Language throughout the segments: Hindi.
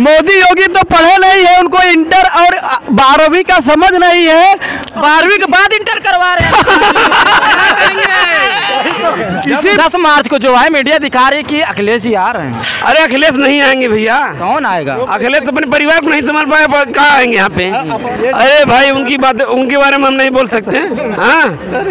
मोदी योगी तो पढ़े नहीं है उनको इंटर और बारहवीं का समझ नहीं है। बारहवीं के बाद इंटर करवा रहे हैं। दस मार्च को जो है मीडिया दिखा रही है कि अखिलेश जी आ रहे हैं। अरे अखिलेश नहीं आएँगे भैया। कौन आएगा? अखिलेश तो अपने परिवार को नहीं संभाल पाए पर कहाँ आएँगे यहाँ पे? अरे भाई उनकी बात उनके बारे में हम नहीं बोल सकते। हाँ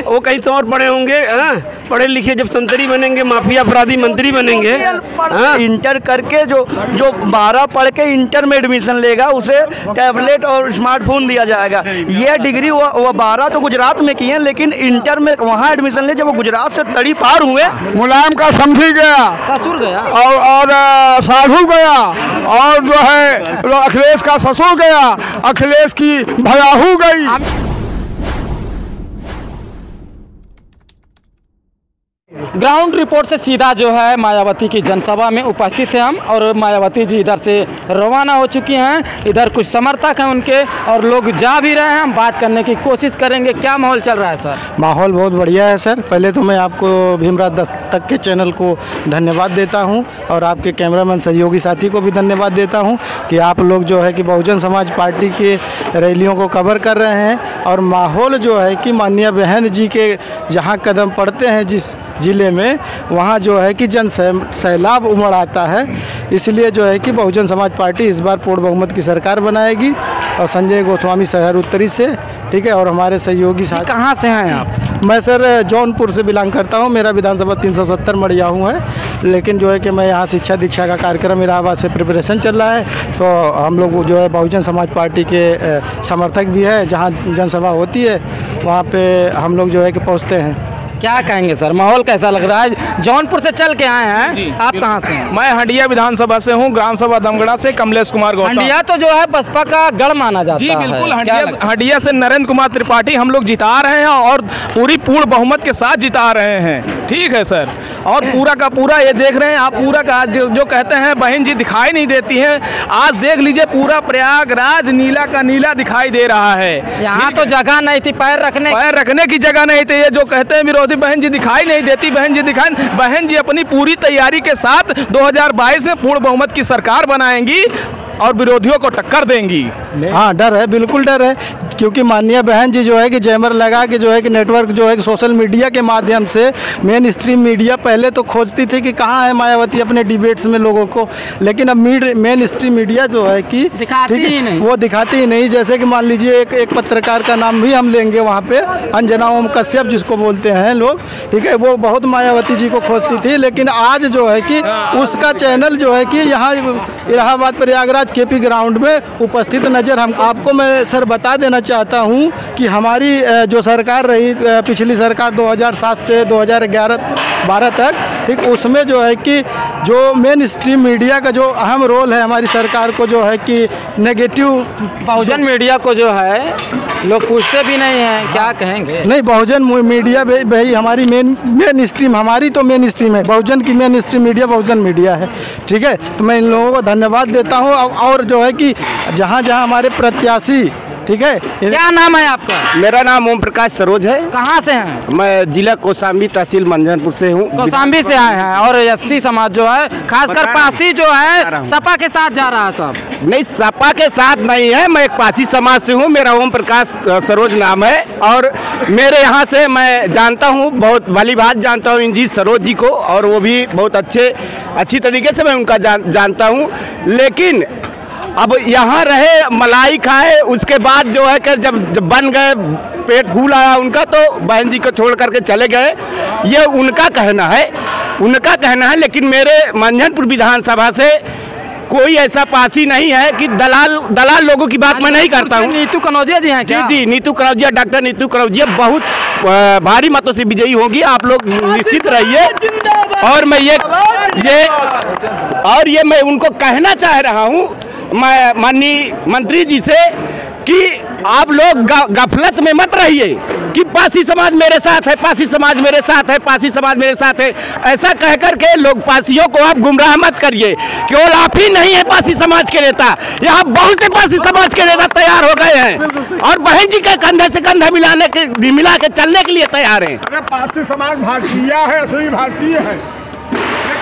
वो कहीं तो और पढ़े होंगे हाँ पढ़े लिखे जब संतरी बनेंगे माफिया अपराधी मंत्री बनेंगे। हाँ। इंटर करके जो जो बारह पढ़ के इंटर में एडमिशन लेगा उसे टैबलेट और स्मार्टफ़ोन दिया जाएगा। यह डिग्री वो वो बारह तो गुजरात में किए लेकिन इंटर में वहाँ एडमिशन ले जब वो गुजरात से तड़ी पार हुए। मुलायम का समझी गया। ससुर गया। और और साधु गया। और जो है अखिलेश का ससुर गया। अखिलेश की भयाहू गई। ग्राउंड रिपोर्ट से सीधा जो है मायावती की जनसभा में उपस्थित हैं हम और मायावती जी इधर से रवाना हो चुकी हैं। इधर कुछ समर्थक हैं उनके और लोग जा भी रहे हैं। हम बात करने की कोशिश करेंगे। क्या माहौल चल रहा है, सर? माहौल बहुत बढ़िया है, सर। पहले तो मैं आपको भीमराज दस्तक के चैनल को धन्यवाद देता हूँ और आपके कैमरामैन सहयोगी साथी को भी धन्यवाद देता हूँ कि आप लोग जो है कि बहुजन समाज पार्टी के रैलियों को कवर कर रहे हैं और माहौल जो है कि माननीय बहन जी के जहाँ कदम पड़ते हैं, जिस ज़िले में वहाँ जो है कि जन सैलाब उमड़ आता है। इसलिए जो है कि बहुजन समाज पार्टी इस बार पूर्ण बहुमत की सरकार बनाएगी और संजय गोस्वामी शहर उत्तरी से ठीक है और हमारे सहयोगी साथी कहाँ से हैं आप? मैं सर जौनपुर से बिलोंग करता हूँ। मेरा विधानसभा तीन सौ 370 मड़ियाहू है। लेकिन जो है कि मैं यहाँ शिक्षा दीक्षा का कार्यक्रम इलाहाबाद से प्रिपरेशन चल रहा है। तो हम लोग जो है बहुजन समाज पार्टी के समर्थक भी है। जहाँ जनसभा होती है वहाँ पे हम लोग जो है कि पहुँचते हैं। क्या कहेंगे सर? माहौल कैसा लग रहा है? जौनपुर से चल के आए हैं। आप कहाँ से हैं? मैं हंडिया विधानसभा से हूँ ग्राम सभा दमगड़ा से कमलेश कुमार गौतम हंडिया तो जो है बसपा का गढ़ माना जाता जी है। बिल्कुल हंडिया हंडिया से नरेंद्र कुमार त्रिपाठी हम लोग जिता रहे हैं और पूरी पूर्ण बहुमत के साथ जिता रहे हैं। ठीक है सर। और पूरा का पूरा ये देख रहे हैं आप पूरा का आज जो, जो कहते हैं बहन जी दिखाई नहीं देती हैं। आज देख लीजिए पूरा प्रयागराज नीला का नीला दिखाई दे रहा है। यहाँ तो जगह नहीं थी पैर रखने पैर रखने की जगह नहीं थी ये जो कहते हैं विरोधी बहन जी दिखाई नहीं देती बहन जी दिखाई बहन जी अपनी पूरी तैयारी के साथ 2022 में पूर्ण बहुमत की सरकार बनाएँगी और विरोधियों को टक्कर देंगी। हाँ डर है बिल्कुल डर है। क्योंकि माननीय बहन जी जो है कि जैमर लगा के जो है कि नेटवर्क जो है कि सोशल मीडिया के माध्यम से मेन स्ट्रीम मीडिया पहले तो खोजती थी कि कहाँ है मायावती अपने डिबेट्स में लोगों को लेकिन अब मीड मेन स्ट्रीम मीडिया जो है कि दिखाती ठीक है, ही नहीं। वो दिखाती ही नहीं जैसे कि मान लीजिए एक एक पत्रकार का नाम भी हम लेंगे वहाँ पे अंजना ओम कश्यप जिसको बोलते हैं लोग ठीक है वो बहुत मायावती जी को खोजती थी लेकिन आज जो है कि उसका चैनल जो है कि यहाँ इलाहाबाद प्रयागराज के पी ग्राउंड में उपस्थित नज़र हम आपको मैं सर बता देना चाहता हूँ कि हमारी जो सरकार रही पिछली सरकार 2007 से 2011 बारह तक ठीक उसमें जो है कि जो मेन स्ट्रीम मीडिया का जो अहम रोल है हमारी सरकार को जो है कि नेगेटिव बहुजन मीडिया को जो है लोग पूछते भी नहीं हैं क्या कहेंगे? नहीं बहुजन मीडिया भाई हमारी मेन मेन स्ट्रीम हमारी तो मेन स्ट्रीम है। बहुजन की main stream media Bahujan media है ठीक है? तो मैं इन लोगों को धन्यवाद देता हूँ। और जो है कि जहाँ जहाँ हमारे प्रत्याशी ठीक है? क्या नाम है आपका? मेरा नाम ओम प्रकाश सरोज है। कहाँ से हैं? मैं जिला कौशाम्बी तहसील मंझनपुर से हूँ। कौशाम्बी से आए हैं और एससी समाज जो है खासकर पासी जो है सपा के साथ जा रहा है सब। नहीं सपा के साथ नहीं है मैं एक पासी समाज से हूँ मेरा ओम प्रकाश सरोज नाम है और मेरे यहाँ से मैं जानता हूँ बहुत भली बात जानता हूँ इंजी सरोज जी को और वो भी बहुत अच्छे अच्छी तरीके से मैं उनका जान, जानता हूँ। लेकिन अब यहाँ रहे मलाई खाए उसके बाद जो है कि जब जब बन गए पेट फूल आया उनका तो बहन जी को छोड़ करके चले गए। ये उनका कहना है उनका कहना है लेकिन मेरे मंझनपुर विधानसभा से कोई ऐसा पासी नहीं है कि दलाल दलाल लोगों की बात मैं नहीं करता हूँ। नीतू कनौजिया जी हैं जी जी नीतू कनौजिया डॉक्टर नीतू कनौजिया बहुत भारी मतों से विजयी होगी। आप लोग निश्चित रहिए। और मैं ये ये और ये मैं उनको कहना चाह रहा हूँ माननीय मंत्री जी से कि आप लोग गफलत में मत रहिए कि पासी समाज मेरे साथ है, पासी समाज मेरे साथ है, पासी समाज मेरे साथ है। ऐसा कह कर के लोग पासियों को आप गुमराह मत करिए केवल आप ही नहीं है पासी समाज के नेता। यहाँ बहुत से पासी समाज के नेता तैयार हो गए हैं और बहन जी के कंधे से कंधा मिलाने के, मिला के चलने के लिए तैयार हैं। पारसी समाज भारतीय है असली भारतीय है।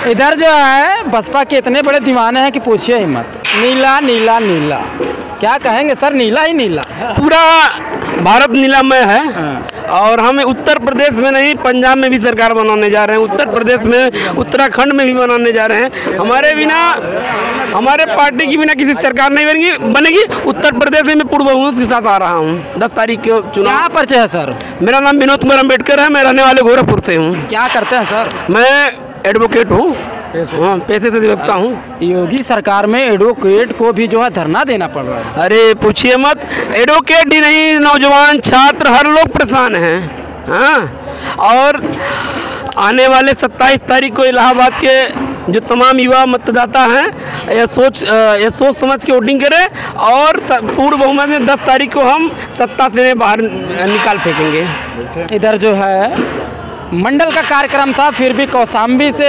इधर जो है बसपा के इतने बड़े दीवाने हैं कि पूछिए ही मत। नीला नीला नीला। क्या कहेंगे सर? नीला ही नीला। पूरा भारत नीलामय है। और हम उत्तर प्रदेश में नहीं पंजाब में भी सरकार बनाने जा रहे हैं। उत्तर प्रदेश में उत्तराखंड में भी बनाने जा रहे हैं। हमारे बिना हमारे पार्टी की बिना किसी सरकार नहीं बनेगी बनेगी। उत्तर प्रदेश में मैं पूर्व के साथ आ रहा हूँ। दस तारीख के क्या चुनाव परिचय है सर? मेरा नाम विनोद कुमार अंबेडकर है। मैं रहने वाले गोरखपुर से हूँ। क्या करते हैं सर? मैं एडवोकेट हूँ। हाँ पैसे से अधिवक्ता हूँ। योगी सरकार में एडवोकेट को भी जो है धरना देना पड़ रहा है। अरे पूछिए मत। एडवोकेट ही नहीं नौजवान छात्र हर लोग परेशान हैं। हाँ और आने वाले 27 तारीख को इलाहाबाद के जो तमाम युवा मतदाता हैं ये सोच ये सोच समझ के वोटिंग करें और पूर्व बहुमत में 10 तारीख को हम सत्ता से बाहर निकाल फेंकेंगे। इधर जो है मंडल का कार्यक्रम था फिर भी कौसाम्बी से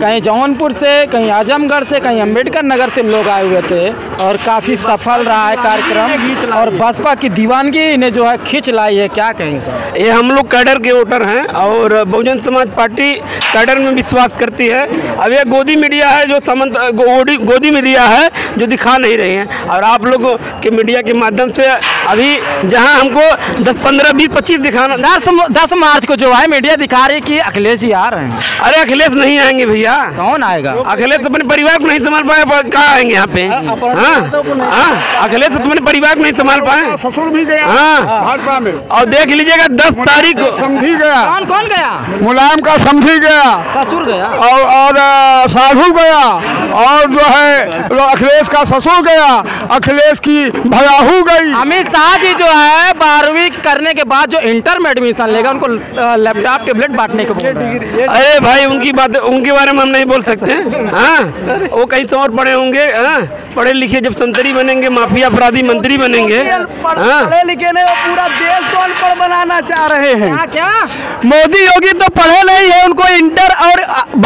कहीं जौनपुर से कहीं आजमगढ़ से कहीं अंबेडकर नगर से लोग आए हुए थे और काफ़ी सफल रहा है कार्यक्रम। और बसपा की दीवानगी ने जो है खींच लाई है क्या कहेंगे सर? ये हम लोग कैडर के वोटर हैं और बहुजन समाज पार्टी कैडर में विश्वास करती है। अब ये गोदी मीडिया है जो समंत गोदी गोदी मीडिया है जो दिखा नहीं रही है। और आप लोगों के मीडिया के माध्यम से अभी जहाँ हमको 10 15 20 25 दिखाना दस दस मार्च को जो है मीडिया दिखा है कि अखिलेश जी आ रहे हैं। अरे अखिलेश नहीं आएँगे भैया। कौन आएगा? अखिलेश तो अपने परिवार को नहीं संभाल पाए पर कहाँ आएँगे यहाँ पे? हाँ? हाँ? अखिलेश अपने परिवार को नहीं संभाल पाए। ससुर भी गया हाँ। भाजपा में। और देख लीजिएगा दस तारीख को समझी गया। कौन कौन गया? मुलायम का समझी गया। ससुर गया? और और साधु गया। और जो है अखिलेश का ससुर गया। अखिलेश की भयाहू गई। अमित शाह जी जो है बारहवीं करने के बाद जो इंटर में एडमिशन लेगा उनको लैपटॉप टेबलेट बांटने को बोल रहे हैं। अरे भाई उनकी बात उनके बारे में हम नहीं बोल सकते। हाँ वो कहीं तो और पढ़े होंगे हाँ पढ़े लिखे जब संतरी बनेंगे माफिया अपराधी मंत्री बनेंगे हाँ। पढ़े लिखे नहीं वो पूरा देश को अनपढ़ बनाना चाह रहे हैं। क्या मोदी योगी तो पढ़े नहीं है उनको इंटर और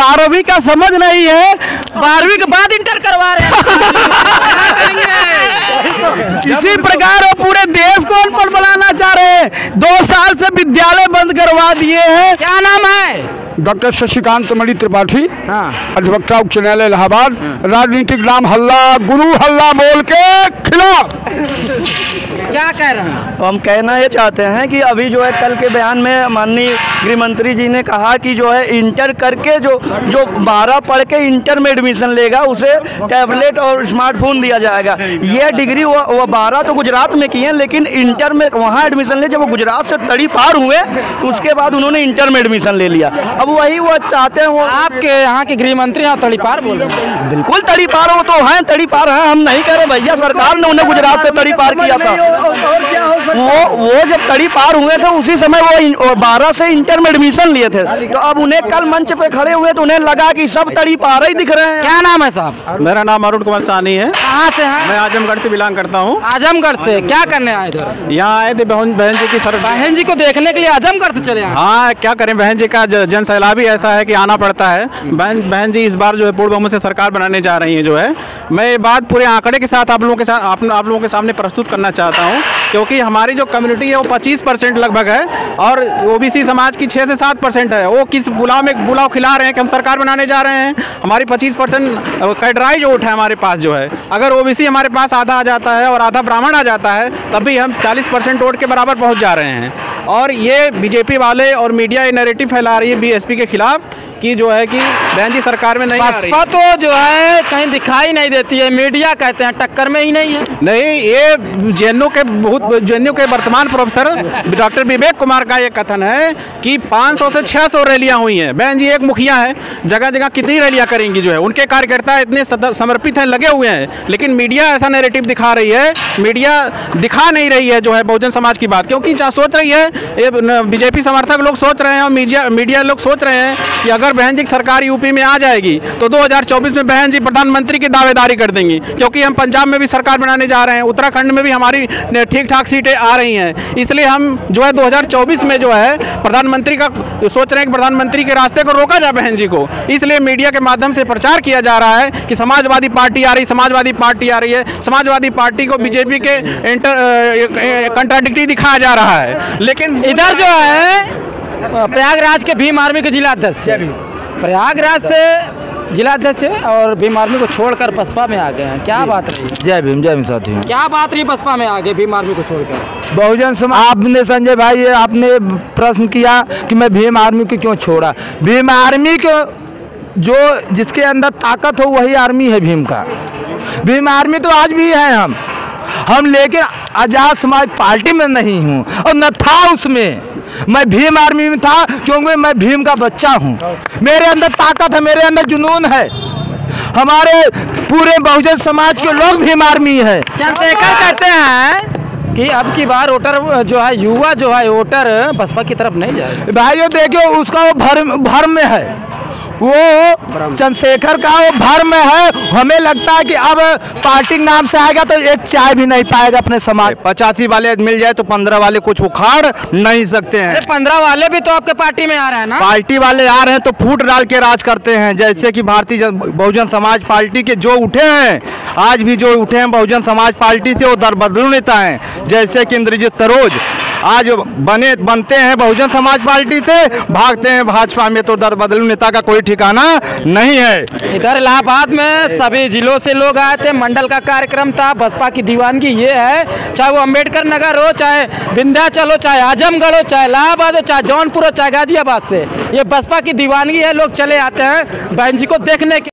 बारहवीं का समझ नहीं है। बारहवीं के बाद इंटर करवा रहे हैं। इसी प्रकार वो पूरे देश अनपढ़ बनाना चाह रहे हैं। दो साल से विद्यालय बंद करवा दिए हैं। क्या नाम है? डॉक्टर शशिकांत मणि त्रिपाठी हाँ। अधिवक्ता उच्च न्यायालय इलाहाबाद हाँ। राजनीतिक नाम हल्ला गुरु हल्ला बोल के खिलाफ। क्या कह रहे हैं? तो हम कहना ये चाहते हैं कि अभी जो है कल के बयान में माननीय गृह मंत्री जी ने कहा कि जो है इंटर करके जो जो बारह पढ़ के इंटर में एडमिशन लेगा उसे टैबलेट और स्मार्टफ़ोन दिया जाएगा। ये डिग्री वो वो बारह तो गुजरात में की है लेकिन इंटर में वहाँ एडमिशन ले जब वो गुजरात से तड़ी पार हुए तो उसके बाद उन्होंने इंटर में एडमिशन ले लिया। अब वही वो चाहते हैं वो आपके यहाँ के गृह मंत्री यहाँ तड़ीपार बोल रहे बिल्कुल तड़ी पार हो तो हैं तड़ी पार हैं हम नहीं कह रहे भैया सरकार ने उन्हें गुजरात से तड़ी पार किया था। वो वो जब तड़ी पार हुए थे उसी समय वो बारह से इंटर में एडमिशन लिए थे। तो अब उन्हें कल मंच पे खड़े हुए तो उन्हें लगा कि सब तड़ी पार ही दिख रहे हैं। क्या नाम है साहब? मेरा नाम अरुण कुमार सानी है। कहाँ से हैं? मैं आजमगढ़ से बिलोंग करता हूँ। आजमगढ़ से। क्या करने आए इधर? यहाँ आए थे बहन बहन जी की सर बहन जी को देखने के लिए आजमगढ़ से चले हाँ क्या करें? बहन जी का जन सैलाब ही ऐसा है कि आना पड़ता है। बहन बहन जी इस बार जो है पूर्व बहुमत से सरकार बनाने जा रही है जो है। मैं ये बात पूरे आंकड़े के साथ आप लोगों के साथ आप, आप लोगों के सामने प्रस्तुत करना चाहता हूँ। क्योंकि हमारी जो कम्युनिटी है वो 25 परसेंट लगभग है और ओबीसी समाज की 6 से 7 परसेंट है। वो किस बुलाव में बुलाव खिला रहे हैं कि हम सरकार बनाने जा रहे हैं? हमारी 25 परसेंट कैडराइज वोट है हमारे पास जो है। अगर ओबीसी हमारे पास आधा आ जाता है और आधा ब्राह्मण आ जाता है तभी हम 40 परसेंट वोट के बराबर पहुँच जा रहे हैं। और ये बीजेपी वाले और मीडिया ये नैरेटिव फैला रही है बीएसपी के खिलाफ कि जो है कि बहन जी सरकार में नहीं आ रही। तो जो है कहीं दिखाई नहीं देती है मीडिया कहते हैं टक्कर में ही नहीं है। नहीं ये जेएनयू के बहुत जेएनयू के वर्तमान प्रोफेसर डॉक्टर विवेक कुमार का ये कथन है कि 500 से 600 रैलियाँ हुई हैं। बहन जी एक मुखिया है जगह जगह कितनी रैलियाँ करेंगी जो है? उनके कार्यकर्ता इतने समर्पित हैं लगे हुए हैं लेकिन मीडिया ऐसा नेरेटिव दिखा रही है मीडिया दिखा नहीं रही है जो है बहुजन समाज की बात क्योंकि सोच रही है ये बीजेपी समर्थक लोग सोच रहे हैं और मीडिया मीडिया लोग सोच रहे हैं कि अगर बहन जी की सरकार यूपी में आ जाएगी तो 2024 में बहन जी प्रधानमंत्री की दावेदारी कर देंगी, क्योंकि हम पंजाब में भी सरकार बनाने जा रहे हैं, उत्तराखंड में भी हमारी ठीक ठाक सीटें आ रही हैं। इसलिए हम जो है 2024 में जो है प्रधानमंत्री का, सोच रहे हैं कि प्रधानमंत्री के रास्ते को रोका जाए बहन जी को। इसलिए मीडिया के माध्यम से प्रचार किया जा रहा है कि समाजवादी पार्टी आ रही, समाजवादी पार्टी आ रही है। समाजवादी पार्टी को बीजेपी के इंटर कंट्राडिक्टी दिखाया जा रहा है। लेकिन इधर जो है प्रयागराज के भीम आर्मी के जिला अध्यक्ष प्रयागराज से जिलाध्यक्ष है और भीम आर्मी को छोड़कर बसपा में आ गए हैं। क्या बात रही जय भीम जय भीम साथियों। क्या बात रही बसपा में आ गए भीम आर्मी को छोड़कर? बहुजन समाज आपने संजय भाई आपने प्रश्न किया कि मैं भीम आर्मी को क्यों छोड़ा? भीम आर्मी को जो जिसके अंदर ताकत हो वही आर्मी है भीम का। भीम आर्मी तो आज भी है हम। हम लेकिन आज़ाद समाज पार्टी में नहीं हूँ और न था उसमें। मैं भीम आर्मी में था क्योंकि मैं भीम का बच्चा हूँ। मेरे अंदर ताकत है मेरे अंदर जुनून है। हमारे पूरे बहुजन समाज के लोग भीम आर्मी है। चंद्रशेखर कहते हैं कि अब की बार वोटर जो है युवा जो है वोटर बसपा की तरफ़ नहीं जाए भाइयों देखियो उसका वो भर्म भर्म में है। वो चंद्रशेखर का वो भर्म में है। हमें लगता है कि अब पार्टी नाम से आएगा तो एक चाय भी नहीं पाएगा अपने समाज। पचासी वाले मिल जाए तो पंद्रह वाले कुछ उखाड़ नहीं सकते हैं। पंद्रह वाले भी तो आपके पार्टी में आ रहे हैं ना? पार्टी वाले आ रहे हैं तो फूट डाल के राज करते हैं। जैसे की भारतीय बहुजन समाज पार्टी के जो उठे हैं आज भी जो उठे हैं बहुजन समाज पार्टी से वो दरबदलू नेता हैं। जैसे कि इंद्रजीत सरोज आज बने, बनते हैं, बहुजन समाज पार्टी से भागते हैं भाजपा में तो दरबदलू नेता का कोई ठिकाना नहीं है। इधर इलाहाबाद में सभी जिलों से लोग आए थे, मंडल का कार्यक्रम था, बसपा की दीवानगी ये है, चाहे वो अंबेडकर नगर हो, चाहे विंध्याचल हो, चाहे आजमगढ़ हो, चाहे इलाहाबाद हो, चाहे जौनपुर हो, चाहे गाजियाबाद से। ये बसपा की दीवानगी है, लोग चले आते हैं बहन जी को देखने के